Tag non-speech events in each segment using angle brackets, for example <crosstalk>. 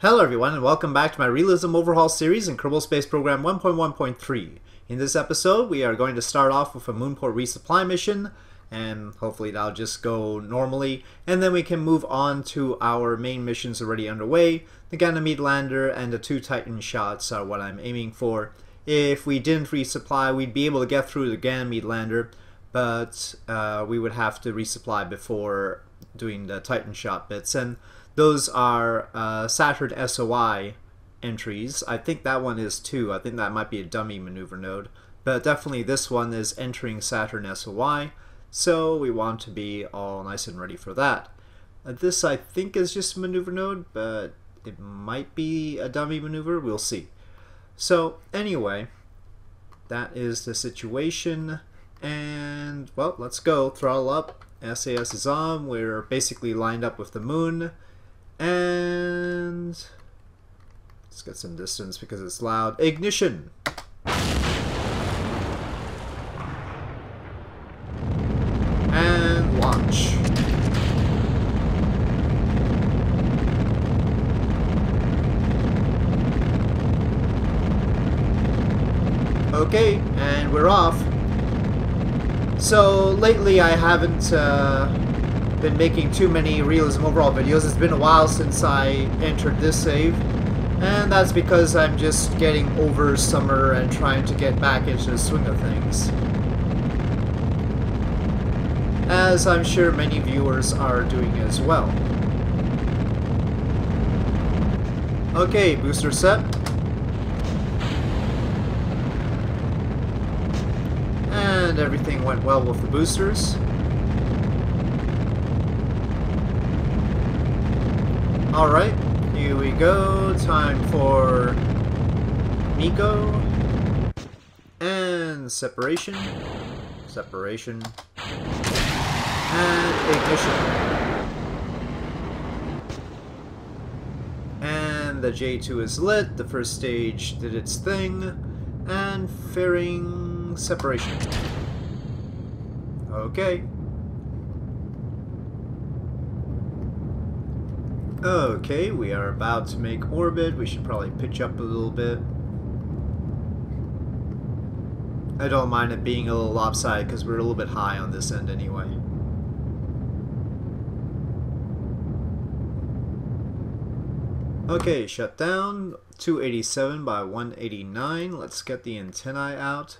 Hello everyone and welcome back to my Realism Overhaul series in Kerbal Space Program 1.1.3. In this episode we are going to start off with a Moonport resupply mission and hopefully that'll just go normally and then we can move on to our main missions already underway. The Ganymede lander and the two Titan shots are what I'm aiming for. If we didn't resupply we'd be able to get through the Ganymede lander but uh, we would have to resupply before doing the Titan shot bits and those are uh, Saturn SOI entries. I think that one is too. I think that might be a dummy maneuver node. But definitely this one is entering Saturn SOI. So we want to be all nice and ready for that. Uh, this I think is just a maneuver node, but it might be a dummy maneuver. We'll see. So anyway, that is the situation. And well, let's go. Throttle up. SAS is on. We're basically lined up with the moon. And let's get some distance because it's loud. Ignition! And launch. Okay, and we're off. So lately I haven't uh, been making too many Realism Overhaul videos. It's been a while since I entered this save. And that's because I'm just getting over summer and trying to get back into the swing of things. As I'm sure many viewers are doing as well. Okay, booster set. And everything went well with the boosters. Alright, here we go. Time for MECO. And separation. Separation. And ignition. And the J2 is lit. The first stage did its thing. And fairing separation. Okay. Okay, we are about to make orbit. We should probably pitch up a little bit. I don't mind it being a little lopsided because we're a little bit high on this end anyway. Okay, shut down. 287 by 189. Let's get the antennae out.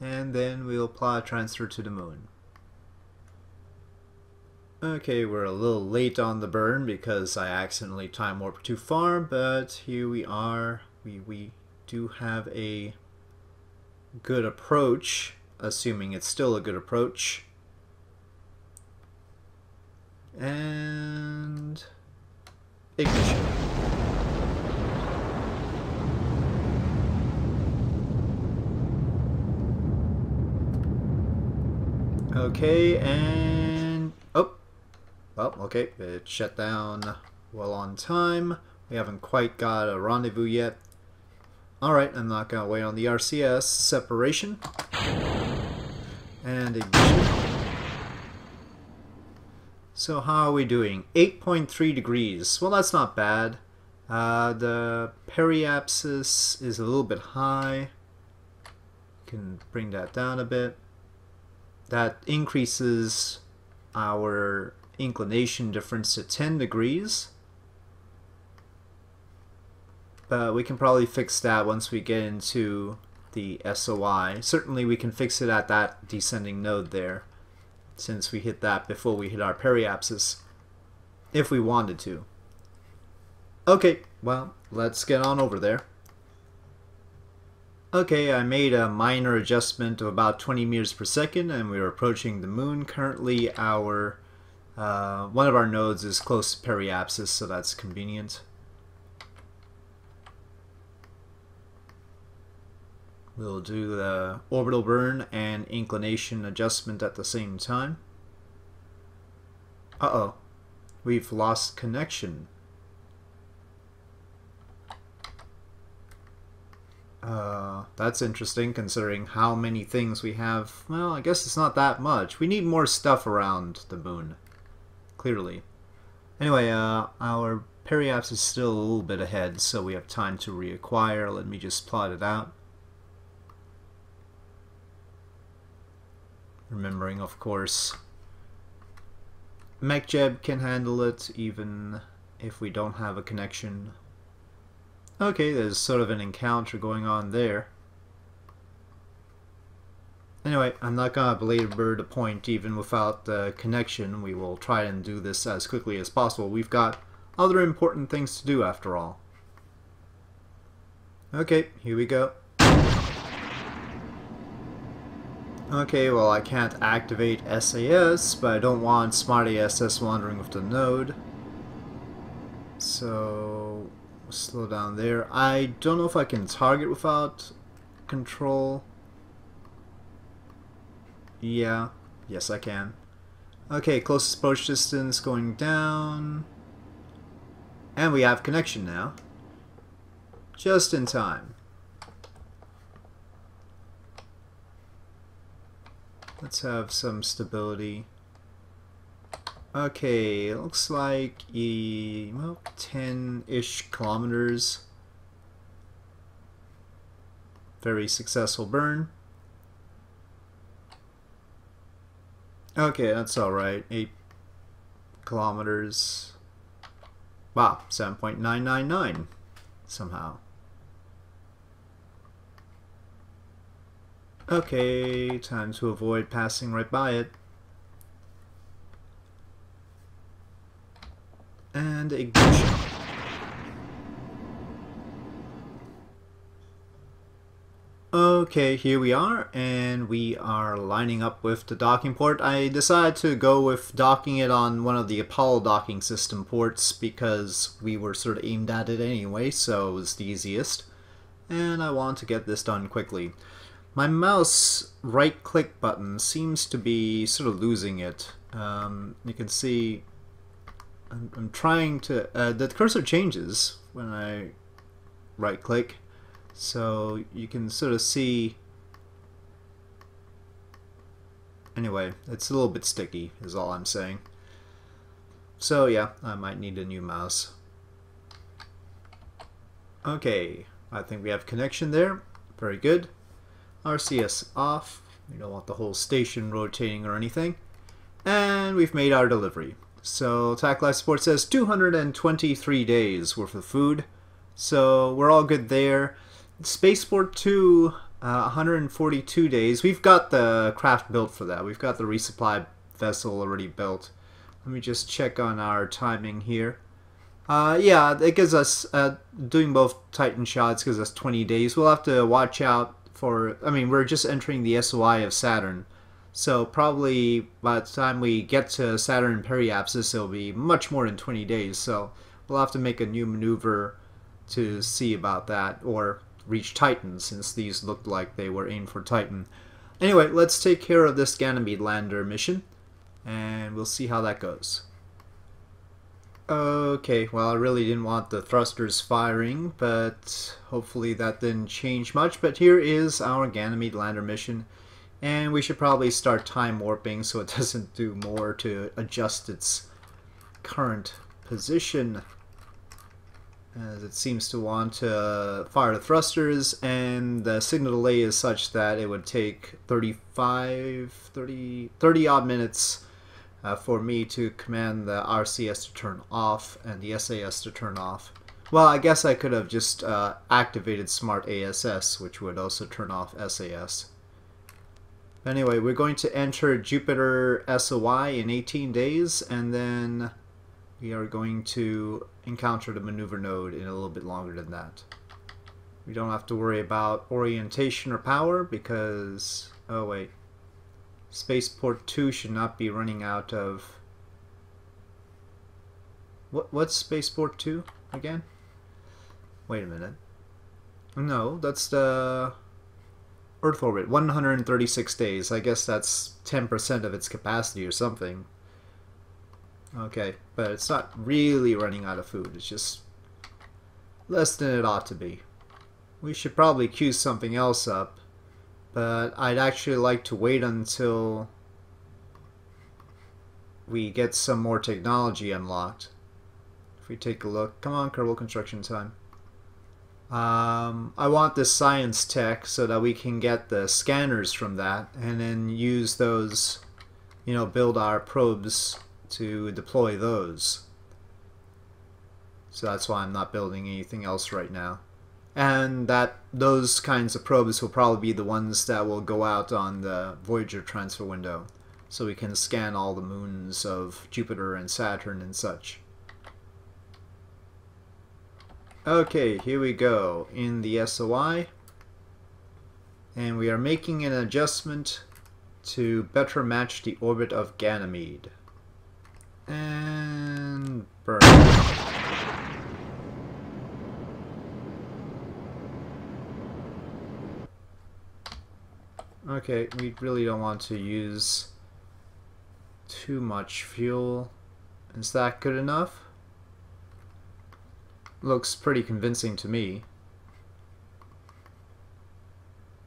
And then we'll apply transfer to the moon. Okay, we're a little late on the burn because I accidentally time warped too far, but here we are. We, we do have a good approach, assuming it's still a good approach. And ignition. Okay, and well, okay, it shut down well on time. We haven't quite got a rendezvous yet. Alright, I'm not going to wait on the RCS. Separation. And ignition. So how are we doing? 8.3 degrees. Well, that's not bad. Uh, the periapsis is a little bit high. Can bring that down a bit. That increases our inclination difference to 10 degrees. But we can probably fix that once we get into the SOI. Certainly we can fix it at that descending node there since we hit that before we hit our periapsis if we wanted to. Okay, well, let's get on over there. Okay, I made a minor adjustment of about 20 meters per second and we're approaching the moon. Currently our uh, one of our nodes is close to periapsis, so that's convenient. We'll do the orbital burn and inclination adjustment at the same time. Uh-oh. We've lost connection. Uh, that's interesting considering how many things we have. Well, I guess it's not that much. We need more stuff around the moon clearly. Anyway, uh, our Periapts is still a little bit ahead, so we have time to reacquire. Let me just plot it out. Remembering, of course, MechJeb can handle it even if we don't have a connection. Okay, there's sort of an encounter going on there. Anyway, I'm not going to belabor the point even without the connection. We will try and do this as quickly as possible. We've got other important things to do after all. Okay, here we go. Okay, well I can't activate SAS, but I don't want Smart ASS wandering with the node. So, slow down there. I don't know if I can target without control. Yeah, yes I can. Okay, closest approach distance going down. And we have connection now. Just in time. Let's have some stability. Okay, looks like e well, 10-ish kilometers. Very successful burn. Okay, that's alright. 8 kilometers. Wow, 7.999 somehow. Okay, time to avoid passing right by it. And ignition. Okay, here we are, and we are lining up with the docking port. I decided to go with docking it on one of the Apollo docking system ports because we were sort of aimed at it anyway, so it was the easiest. And I want to get this done quickly. My mouse right click button seems to be sort of losing it. Um, you can see I'm, I'm trying to, uh, the cursor changes when I right click so you can sort of see anyway it's a little bit sticky is all I'm saying. So yeah I might need a new mouse. Okay I think we have connection there. Very good. RCS off. We don't want the whole station rotating or anything. And we've made our delivery. So TAC Life Support says 223 days worth of food. So we're all good there Spaceport 2, uh, 142 days. We've got the craft built for that. We've got the resupply vessel already built. Let me just check on our timing here. Uh, yeah, it gives us, uh, doing both Titan shots gives us 20 days. We'll have to watch out for, I mean, we're just entering the SOI of Saturn. So probably by the time we get to Saturn Periapsis, it'll be much more than 20 days. So we'll have to make a new maneuver to see about that, or reach Titan, since these looked like they were aimed for Titan. Anyway, let's take care of this Ganymede lander mission, and we'll see how that goes. Okay, well I really didn't want the thrusters firing, but hopefully that didn't change much. But here is our Ganymede lander mission, and we should probably start time warping so it <laughs> doesn't do more to adjust its current position as it seems to want to fire the thrusters and the signal delay is such that it would take 35 30 30 odd minutes uh, for me to command the RCS to turn off and the SAS to turn off. Well I guess I could have just uh, activated smart ASS which would also turn off SAS anyway we're going to enter Jupiter SOI in 18 days and then we are going to encounter the maneuver node in a little bit longer than that. We don't have to worry about orientation or power because, oh wait, Spaceport 2 should not be running out of, what, what's Spaceport 2 again? Wait a minute. No, that's the Earth orbit, 136 days. I guess that's 10% of its capacity or something. Okay, but it's not really running out of food. It's just less than it ought to be. We should probably queue something else up, but I'd actually like to wait until we get some more technology unlocked. if we take a look, come on, Kerbal Construction time. Um, I want this science tech so that we can get the scanners from that and then use those, you know, build our probes to deploy those. So that's why I'm not building anything else right now. And that those kinds of probes will probably be the ones that will go out on the Voyager transfer window. So we can scan all the moons of Jupiter and Saturn and such. Okay, here we go in the SOI. And we are making an adjustment to better match the orbit of Ganymede. And burn. Okay, we really don't want to use too much fuel. Is that good enough? Looks pretty convincing to me.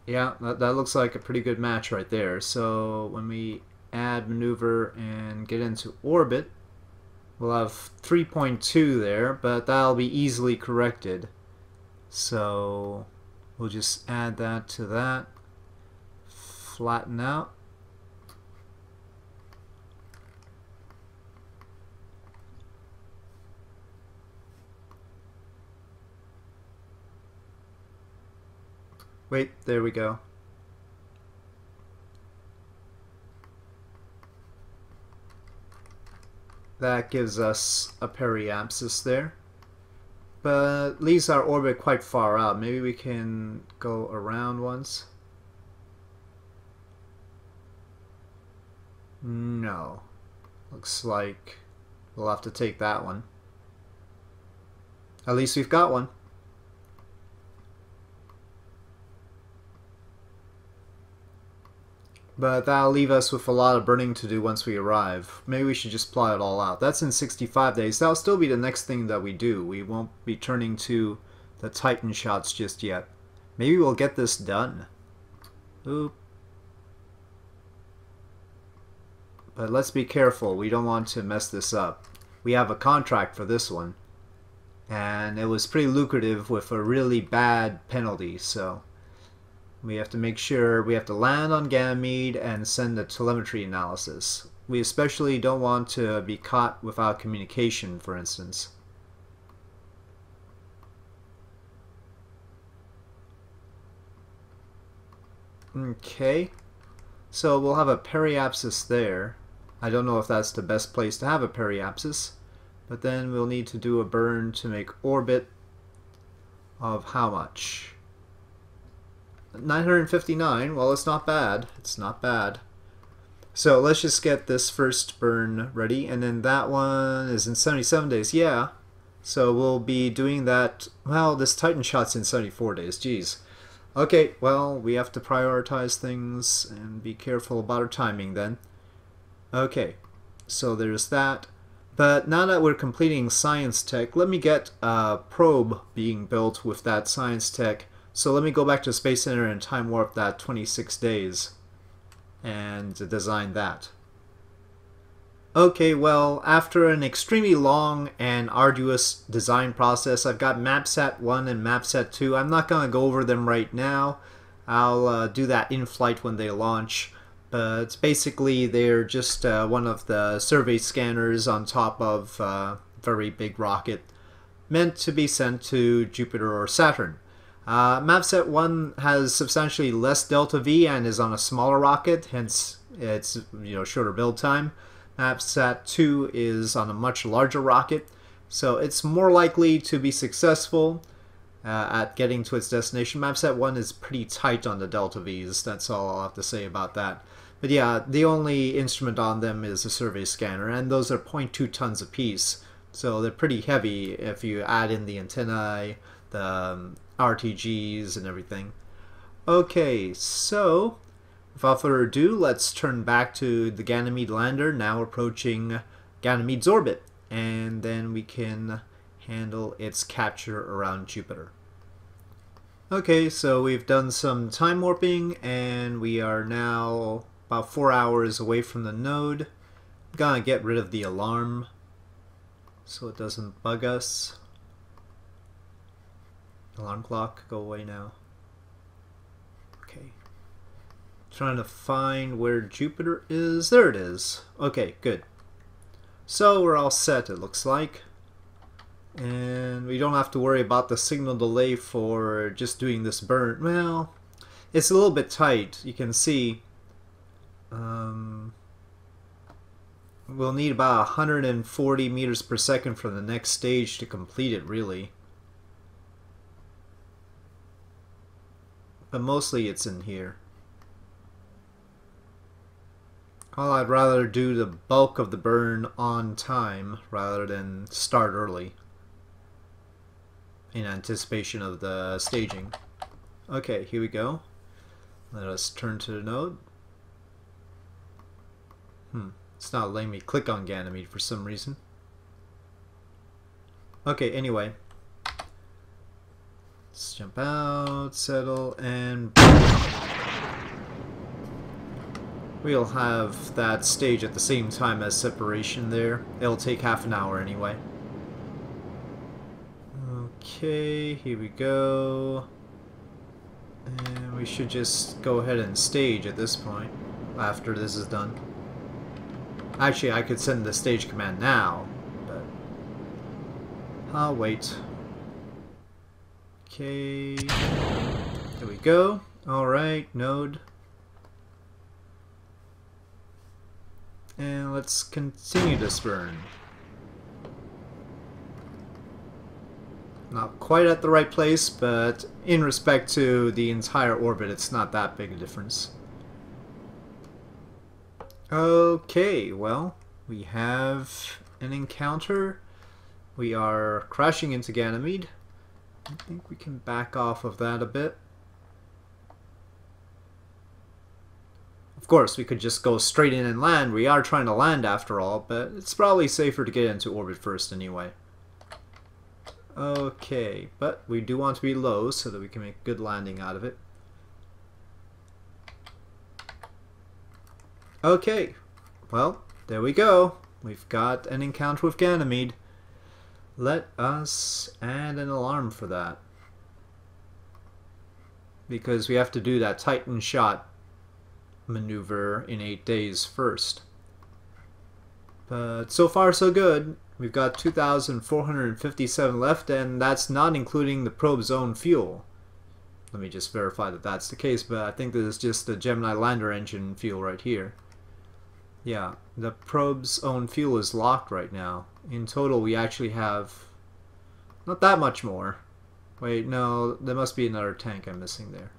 Yeah, that, that looks like a pretty good match right there. So when we add maneuver and get into orbit, we'll have 3.2 there, but that'll be easily corrected. So we'll just add that to that flatten out. Wait, there we go. That gives us a periapsis there. But leaves our orbit quite far out. Maybe we can go around once. No. Looks like we'll have to take that one. At least we've got one. But that'll leave us with a lot of burning to do once we arrive. Maybe we should just plot it all out. That's in 65 days. That'll still be the next thing that we do. We won't be turning to the Titan shots just yet. Maybe we'll get this done. Oop. But let's be careful. We don't want to mess this up. We have a contract for this one. And it was pretty lucrative with a really bad penalty, so we have to make sure we have to land on Ganymede and send a telemetry analysis. We especially don't want to be caught without communication, for instance. Okay, so we'll have a periapsis there. I don't know if that's the best place to have a periapsis, but then we'll need to do a burn to make orbit of how much? 959, well it's not bad, it's not bad. So let's just get this first burn ready, and then that one is in 77 days, yeah. So we'll be doing that, well this Titan shot's in 74 days, geez. Okay, well we have to prioritize things and be careful about our timing then. Okay, so there's that. But now that we're completing science tech, let me get a probe being built with that science tech. So let me go back to Space Center and time warp that 26 days and design that. Okay, well, after an extremely long and arduous design process, I've got MapSat 1 and MapSat 2. I'm not going to go over them right now. I'll uh, do that in flight when they launch. But basically, they're just uh, one of the survey scanners on top of a uh, very big rocket meant to be sent to Jupiter or Saturn. Uh, MapSat 1 has substantially less delta V and is on a smaller rocket, hence its you know shorter build time. MapSat 2 is on a much larger rocket, so it's more likely to be successful uh, at getting to its destination. MapSat 1 is pretty tight on the delta V's, that's all I'll have to say about that. But yeah, the only instrument on them is a survey scanner, and those are 0.2 tons apiece. So they're pretty heavy if you add in the antennae, the um, RTGs, and everything. Okay, so without further ado, let's turn back to the Ganymede lander, now approaching Ganymede's orbit, and then we can handle its capture around Jupiter. Okay, so we've done some time warping, and we are now about four hours away from the node. I'm gonna get rid of the alarm. so it doesn't bug us. Alarm clock, go away now. Okay. Trying to find where Jupiter is. There it is. Okay, good. So we're all set, it looks like. And we don't have to worry about the signal delay for just doing this burn. Well, it's a little bit tight. You can see um, we'll need about 140 meters per second for the next stage to complete it, really. But mostly it's in here. Well, I'd rather do the bulk of the burn on time rather than start early in anticipation of the staging. Okay, here we go. Let us turn to the node. Hmm, it's not letting me click on Ganymede for some reason. Okay, anyway. Let's jump out, settle, and we'll have that stage at the same time as separation there. It'll take half an hour anyway. Okay, here we go. And we should just go ahead and stage at this point, after this is done. Actually, I could send the stage command now, but I'll wait. Okay, there we go. Alright, node. And let's continue this burn. Not quite at the right place, but in respect to the entire orbit, it's not that big a difference. Okay, well, we have an encounter. We are crashing into Ganymede. I think we can back off of that a bit. Of course, we could just go straight in and land. We are trying to land after all, but it's probably safer to get into orbit first anyway. Okay, but we do want to be low so that we can make a good landing out of it. Okay, well, there we go. We've got an encounter with Ganymede. Let us add an alarm for that. Because we have to do that Titan shot maneuver in eight days first. But so far so good. We've got 2,457 left, and that's not including the probe's own fuel. Let me just verify that that's the case, but I think this is just the Gemini lander engine fuel right here. Yeah, the probe's own fuel is locked right now. In total, we actually have not that much more. Wait, no, there must be another tank I'm missing there.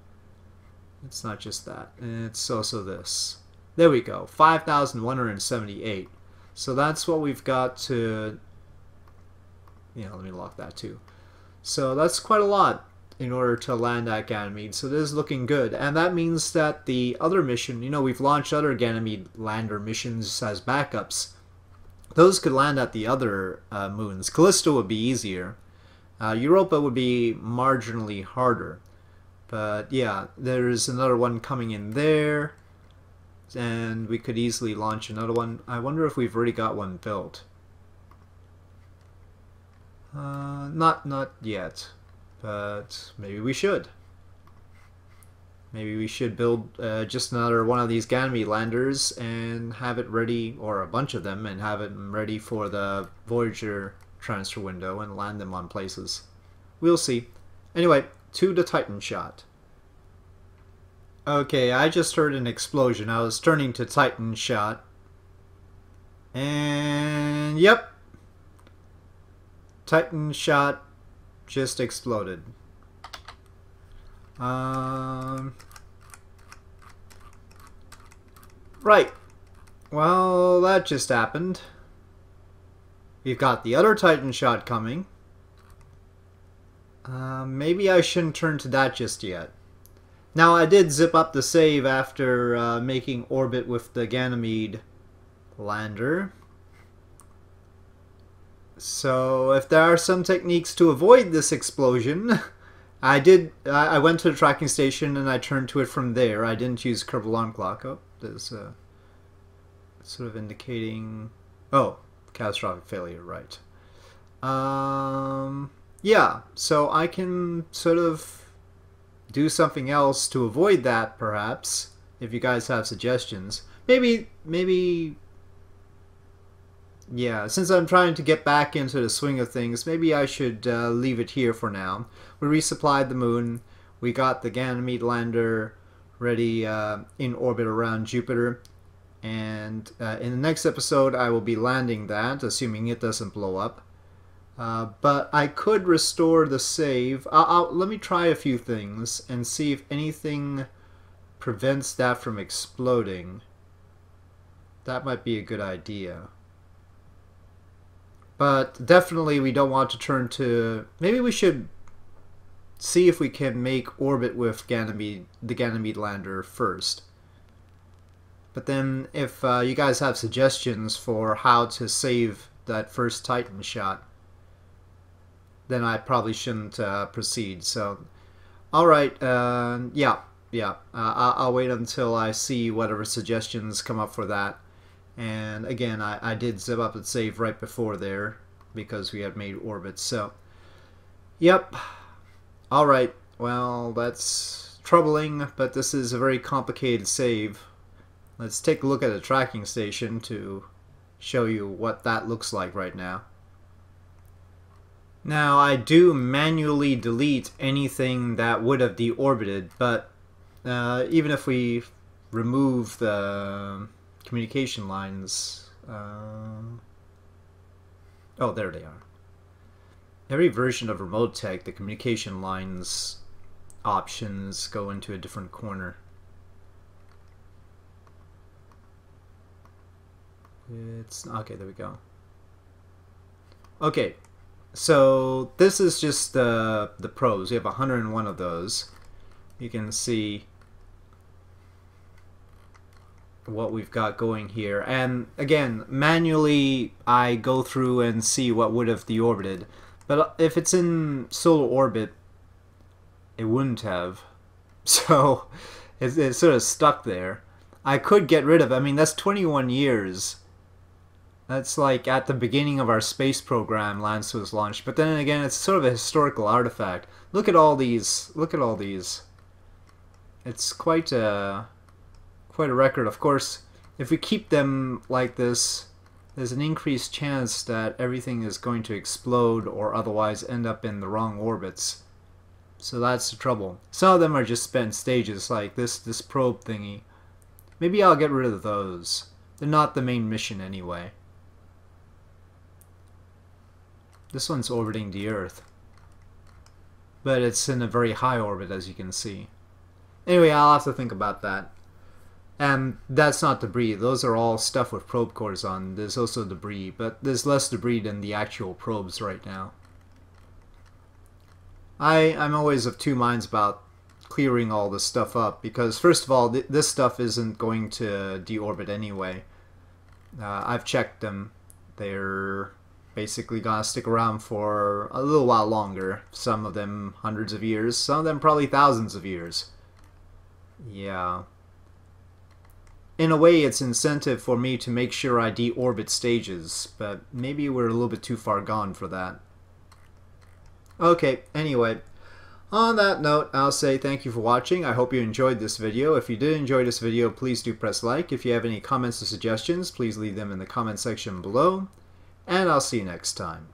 It's not just that. It's also this. There we go, 5,178. So that's what we've got to, you know, let me lock that too. So that's quite a lot in order to land at Ganymede. So this is looking good. And that means that the other mission, you know, we've launched other Ganymede lander missions as backups. Those could land at the other uh, moons. Callisto would be easier. Uh, Europa would be marginally harder. But yeah, there's another one coming in there and we could easily launch another one. I wonder if we've already got one built. Uh, not not yet, but maybe we should. Maybe we should build uh, just another one of these Ganymede landers and have it ready, or a bunch of them, and have it ready for the Voyager transfer window and land them on places. We'll see. Anyway, to the Titan shot. Okay, I just heard an explosion. I was turning to Titan shot. And yep. Titan shot just exploded. Um Right. Well, that just happened. We've got the other Titan shot coming. Uh, maybe I shouldn't turn to that just yet. Now I did zip up the save after uh, making orbit with the Ganymede lander. So if there are some techniques to avoid this explosion, <laughs> I did. I went to the tracking station and I turned to it from there. I didn't use Kerbal Alarm Clock. Oh, there's a sort of indicating. Oh, catastrophic failure. Right. Um, yeah, so I can sort of do something else to avoid that, perhaps, if you guys have suggestions. Maybe, maybe, yeah, since I'm trying to get back into the swing of things, maybe I should uh, leave it here for now. We resupplied the moon, we got the Ganymede lander ready uh, in orbit around Jupiter, and uh, in the next episode I will be landing that, assuming it doesn't blow up. Uh, but I could restore the save. I'll, I'll, let me try a few things and see if anything prevents that from exploding. That might be a good idea. But definitely we don't want to turn to... Maybe we should see if we can make orbit with Ganymede, the Ganymede lander first. But then if uh, you guys have suggestions for how to save that first Titan shot, then I probably shouldn't uh, proceed. So, all right, uh, yeah, yeah. Uh, I'll wait until I see whatever suggestions come up for that. And again, I, I did zip up and save right before there because we had made orbits. So, yep. All right. Well, that's troubling, but this is a very complicated save. Let's take a look at the tracking station to show you what that looks like right now. Now, I do manually delete anything that would have deorbited, but uh, even if we remove the communication lines... Uh... Oh, there they are. Every version of Remote Tech, the communication lines options go into a different corner. It's... okay, there we go. Okay, so this is just the, the probes. We have 101 of those. You can see what we've got going here. And again, manually I go through and see what would have deorbited. But uh, if it's in solar orbit, it wouldn't have. <laughs> So it's sort of stuck there. I could get rid of it. I mean, that's 21 years that's like at the beginning of our space program, Lance was launched. But then again, it's sort of a historical artifact. Look at all these. Look at all these. It's quite a quite a record. Of course, if we keep them like this, there's an increased chance that everything is going to explode or otherwise end up in the wrong orbits. So that's the trouble. Some of them are just spent stages, like this this probe thingy. Maybe I'll get rid of those. They're not the main mission anyway. This one's orbiting the Earth. But it's in a very high orbit, as you can see. Anyway, I'll have to think about that. And that's not debris. Those are all stuff with probe cores on. There's also debris, but there's less debris than the actual probes right now. I, I'm always of two minds about clearing all this stuff up because first of all th this stuff isn't going to deorbit anyway uh, I've checked them they're basically gonna stick around for a little while longer. Some of them hundreds of years, some of them probably thousands of years. Yeah. In a way, it's incentive for me to make sure I deorbit stages, but maybe we're a little bit too far gone for that. Okay, anyway, on that note, I'll say thank you for watching. I hope you enjoyed this video. If you did enjoy this video, please do press like. If you have any comments or suggestions, please leave them in the comment section below and I'll see you next time.